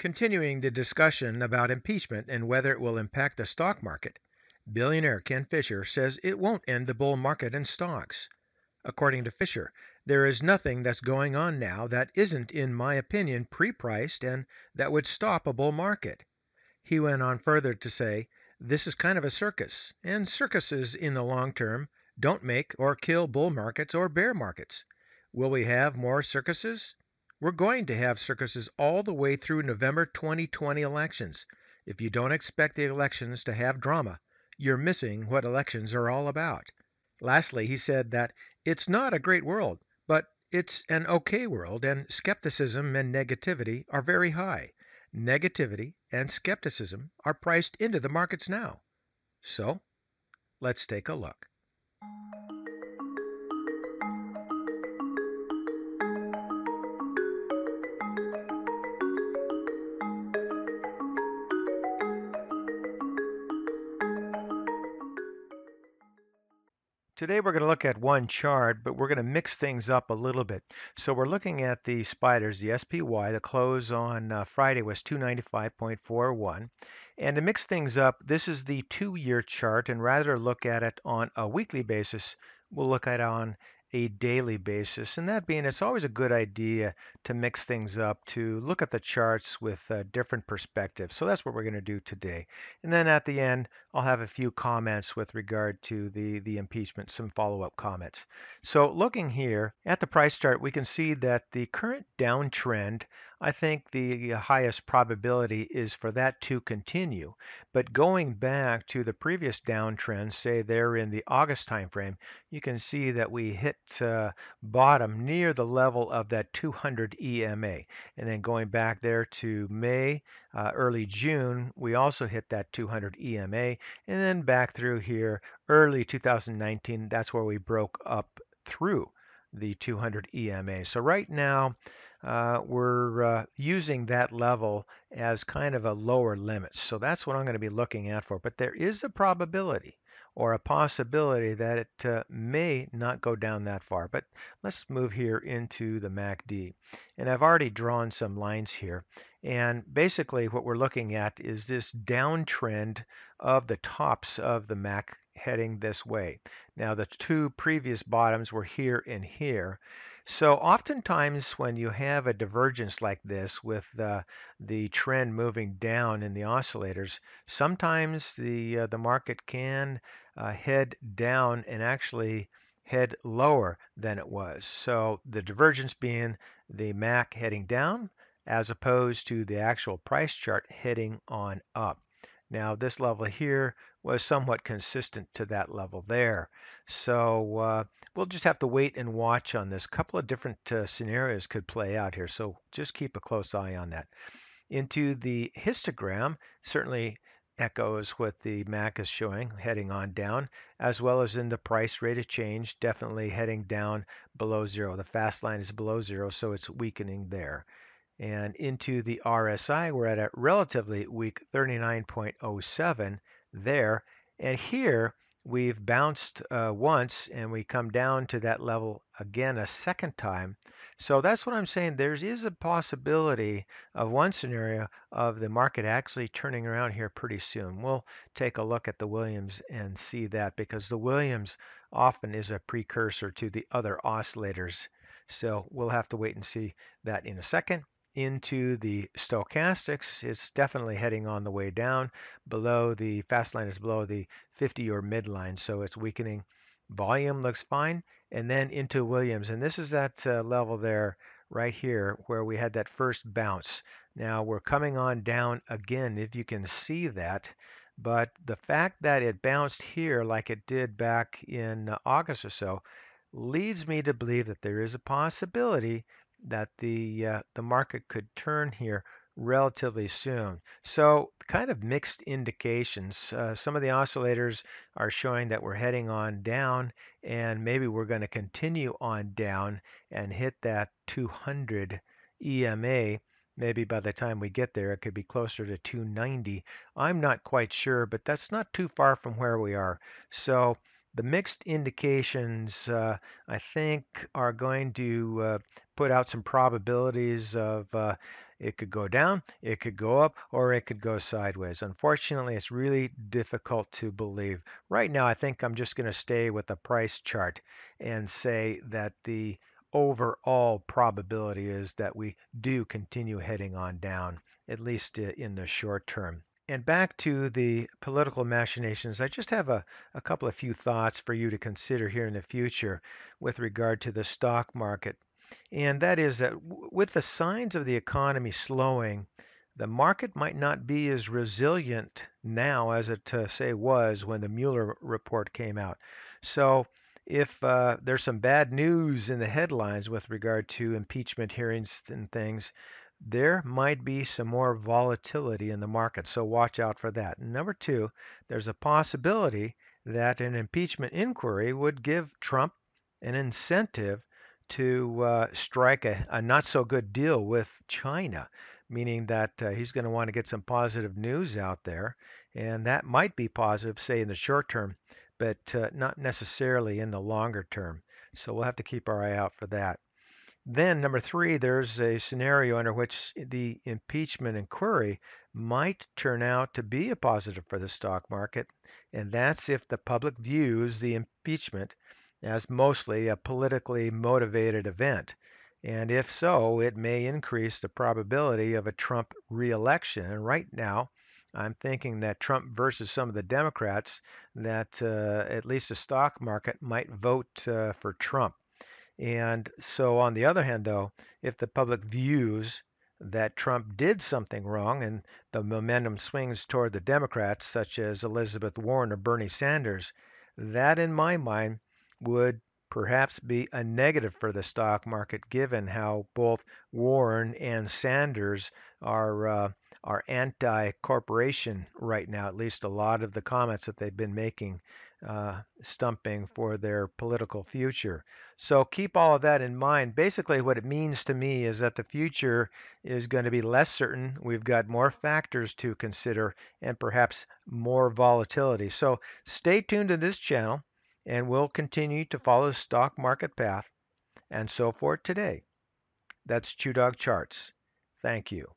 Continuing the discussion about impeachment and whether it will impact the stock market, billionaire Ken Fisher says it won't end the bull market in stocks. According to Fisher, there is nothing that's going on now that isn't, in my opinion, pre priced and that would stop a bull market. He went on further to say, this is kind of a circus, and circuses in the long term don't make or kill bull markets or bear markets. Will we have more circuses? We're going to have circuses all the way through November 2020 elections. If you don't expect the elections to have drama, you're missing what elections are all about. Lastly, he said that it's not a great world, but it's an okay world, and skepticism and negativity are very high. Negativity and skepticism are priced into the markets now. So, let's take a look. Today we're going to look at one chart, but we're going to mix things up a little bit. So we're looking at the spiders, the SPY. The close on uh, Friday was 295.41. And to mix things up, this is the two-year chart, and rather look at it on a weekly basis, we'll look at it on a daily basis. And that being, it's always a good idea to mix things up, to look at the charts with uh, different perspectives. So that's what we're going to do today. And then at the end, I'll have a few comments with regard to the, the impeachment, some follow-up comments. So looking here at the price chart, we can see that the current downtrend I think the highest probability is for that to continue. But going back to the previous downtrend, say there in the August timeframe, you can see that we hit uh, bottom near the level of that 200 EMA. And then going back there to May, uh, early June, we also hit that 200 EMA. And then back through here, early 2019, that's where we broke up through the 200 EMA. So right now, uh, we're uh, using that level as kind of a lower limit. So that's what I'm going to be looking at for. But there is a probability or a possibility that it uh, may not go down that far. But let's move here into the MACD. And I've already drawn some lines here. And basically what we're looking at is this downtrend of the tops of the MAC heading this way. Now the two previous bottoms were here and here. So oftentimes when you have a divergence like this with uh, the trend moving down in the oscillators, sometimes the uh, the market can uh, head down and actually head lower than it was. So the divergence being the MAC heading down as opposed to the actual price chart heading on up. Now this level here was somewhat consistent to that level there. So uh, we'll just have to wait and watch on this. A couple of different uh, scenarios could play out here, so just keep a close eye on that. Into the histogram, certainly echoes what the MAC is showing, heading on down, as well as in the price rate of change, definitely heading down below zero. The fast line is below zero, so it's weakening there. And into the RSI, we're at a relatively weak 39.07 there. And here we've bounced uh, once and we come down to that level again a second time. So that's what I'm saying. There is a possibility of one scenario of the market actually turning around here pretty soon. We'll take a look at the Williams and see that because the Williams often is a precursor to the other oscillators. So we'll have to wait and see that in a second into the stochastics, it's definitely heading on the way down. Below the fast line is below the 50 or midline, so it's weakening. Volume looks fine. And then into Williams, and this is that uh, level there right here where we had that first bounce. Now we're coming on down again, if you can see that. But the fact that it bounced here like it did back in uh, August or so leads me to believe that there is a possibility that the uh, the market could turn here relatively soon. So kind of mixed indications. Uh, some of the oscillators are showing that we're heading on down and maybe we're going to continue on down and hit that 200 EMA. Maybe by the time we get there, it could be closer to 290. I'm not quite sure, but that's not too far from where we are. So the mixed indications, uh, I think, are going to uh, put out some probabilities of uh, it could go down, it could go up, or it could go sideways. Unfortunately, it's really difficult to believe. Right now, I think I'm just going to stay with the price chart and say that the overall probability is that we do continue heading on down, at least in the short term. And back to the political machinations, I just have a, a couple of few thoughts for you to consider here in the future with regard to the stock market. And that is that with the signs of the economy slowing, the market might not be as resilient now as it, uh, say, was when the Mueller report came out. So if uh, there's some bad news in the headlines with regard to impeachment hearings and things, there might be some more volatility in the market. So watch out for that. Number two, there's a possibility that an impeachment inquiry would give Trump an incentive to uh, strike a, a, not so good deal with China, meaning that uh, he's going to want to get some positive news out there. And that might be positive, say, in the short term, but uh, not necessarily in the longer term. So we'll have to keep our eye out for that. Then, number three, there's a scenario under which the impeachment inquiry might turn out to be a positive for the stock market, and that's if the public views the impeachment as mostly a politically motivated event. And if so, it may increase the probability of a Trump reelection. And right now, I'm thinking that Trump versus some of the Democrats, that uh, at least the stock market might vote uh, for Trump. And so, on the other hand, though, if the public views that Trump did something wrong and the momentum swings toward the Democrats, such as Elizabeth Warren or Bernie Sanders, that in my mind would perhaps be a negative for the stock market, given how both Warren and Sanders are uh, are anti-corporation right now. At least a lot of the comments that they've been making uh, stumping for their political future. So keep all of that in mind. Basically, what it means to me is that the future is going to be less certain. We've got more factors to consider and perhaps more volatility. So stay tuned to this channel and we'll continue to follow the stock market path. And so forth today, that's ChewDog Charts. Thank you.